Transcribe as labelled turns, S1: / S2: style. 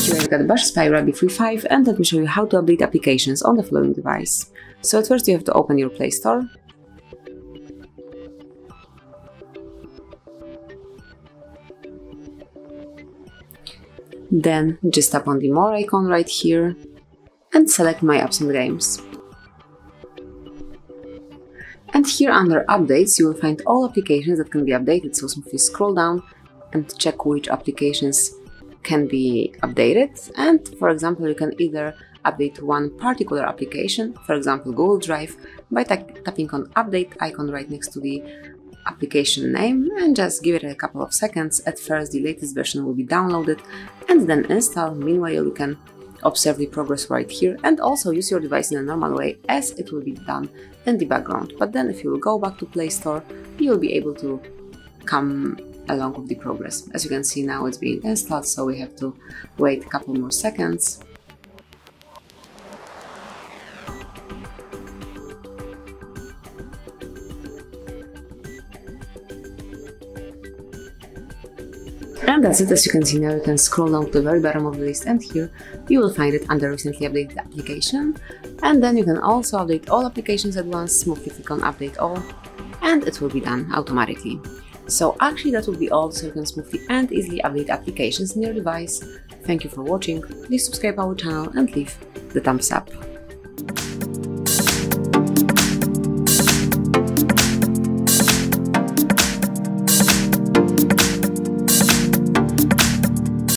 S1: Here I've got Bush Spira B35 and let me show you how to update applications on the following device. So at first you have to open your Play Store. Then just tap on the More icon right here and select My Apps and Games. And here under Updates you will find all applications that can be updated, so simply scroll down and check which applications can be updated. And for example, you can either update one particular application, for example Google Drive, by tapping on Update icon right next to the application name and just give it a couple of seconds. At first the latest version will be downloaded and then install. Meanwhile you can observe the progress right here and also use your device in a normal way as it will be done in the background. But then if you will go back to Play Store, you will be able to come along with the progress. As you can see now it's being installed, so we have to wait a couple more seconds. And that's it, as you can see now you can scroll down to the very bottom of the list and here you will find it under recently updated application and then you can also update all applications at once, smoothly click on update all and it will be done automatically. So actually that will be all so you can smoothly and easily update applications in your device. Thank you for watching, please subscribe our channel and leave the thumbs up.